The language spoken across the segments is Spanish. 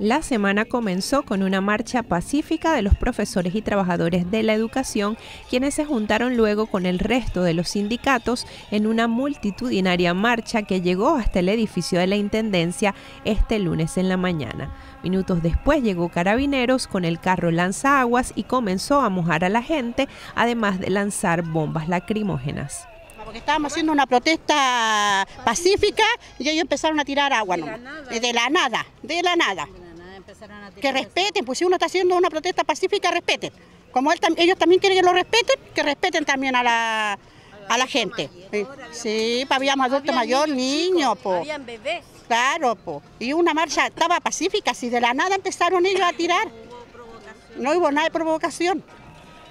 La semana comenzó con una marcha pacífica de los profesores y trabajadores de la educación, quienes se juntaron luego con el resto de los sindicatos en una multitudinaria marcha que llegó hasta el edificio de la Intendencia este lunes en la mañana. Minutos después llegó Carabineros con el carro lanzaguas y comenzó a mojar a la gente, además de lanzar bombas lacrimógenas porque estábamos haciendo una protesta pacífica y ellos empezaron a tirar agua. De, la, nada. de la nada que respeten, pues si uno está haciendo una protesta pacífica, respeten. Como ellos también quieren que lo respeten, que respeten también a la, a la gente. Sí, habíamos adulto mayor, niños, pues. Habían bebés. Claro, pues. Y una marcha estaba pacífica, si de la nada empezaron ellos a tirar. No hubo nada de provocación.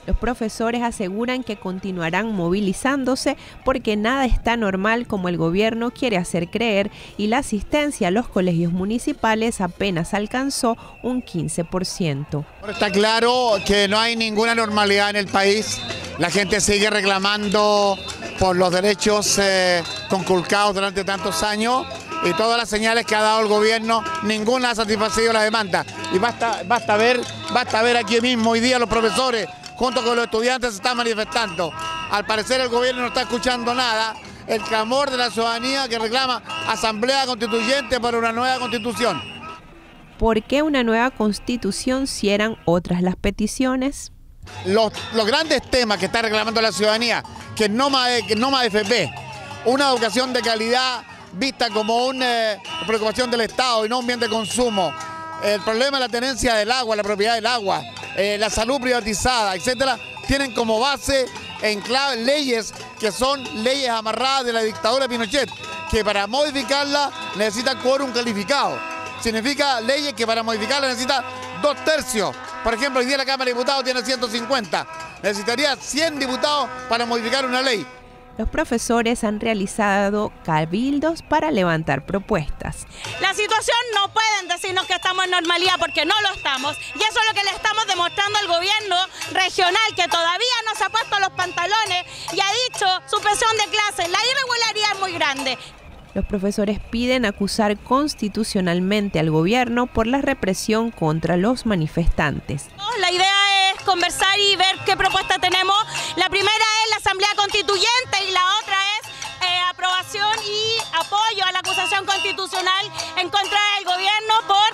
Los profesores aseguran que continuarán movilizándose porque nada está normal como el gobierno quiere hacer creer y la asistencia a los colegios municipales apenas alcanzó un 15%. Está claro que no hay ninguna normalidad en el país. La gente sigue reclamando por los derechos eh, conculcados durante tantos años y todas las señales que ha dado el gobierno, ninguna ha satisfacido la demanda. Y basta, basta, ver, basta ver aquí mismo hoy día los profesores junto con los estudiantes se están manifestando. Al parecer el gobierno no está escuchando nada. El clamor de la ciudadanía que reclama asamblea constituyente para una nueva constitución. ¿Por qué una nueva constitución si eran otras las peticiones? Los, grandes temas que está reclamando la ciudadanía, que no más, que no más FP, una educación de calidad vista como una eh, preocupación del Estado y no un bien de consumo, el problema de la tenencia del agua, la propiedad del agua, eh, la salud privatizada, etcétera, tienen como base en clave leyes que son leyes amarradas de la dictadura de Pinochet, que para modificarla necesita quórum calificado. Significa leyes que para modificarla necesita dos tercios. Por ejemplo, hoy día la Cámara de Diputados tiene 150. Necesitaría 100 diputados para modificar una ley los profesores han realizado cabildos para levantar propuestas. La situación no pueden decirnos que estamos en normalidad porque no lo estamos y eso es lo que le estamos demostrando al gobierno regional que todavía no se ha puesto los pantalones y ha dicho suspensión de clases. La irregularidad es muy grande. Los profesores piden acusar constitucionalmente al gobierno por la represión contra los manifestantes. La idea es conversar y ver qué propuesta tenemos. La primera es la en contra del gobierno por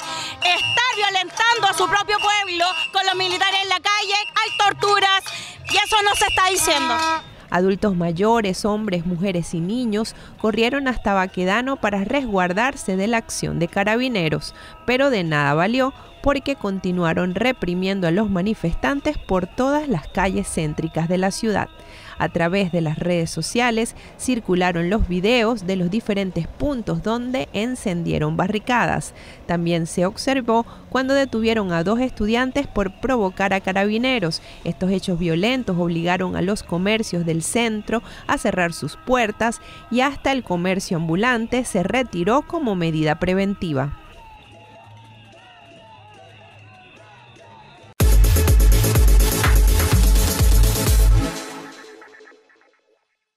estar violentando a su propio pueblo con los militares en la calle, hay torturas y eso no se está diciendo. Adultos mayores, hombres, mujeres y niños corrieron hasta Baquedano para resguardarse de la acción de carabineros, pero de nada valió porque continuaron reprimiendo a los manifestantes por todas las calles céntricas de la ciudad. A través de las redes sociales circularon los videos de los diferentes puntos donde encendieron barricadas. También se observó cuando detuvieron a dos estudiantes por provocar a carabineros. Estos hechos violentos obligaron a los comercios del centro a cerrar sus puertas y hasta el comercio ambulante se retiró como medida preventiva.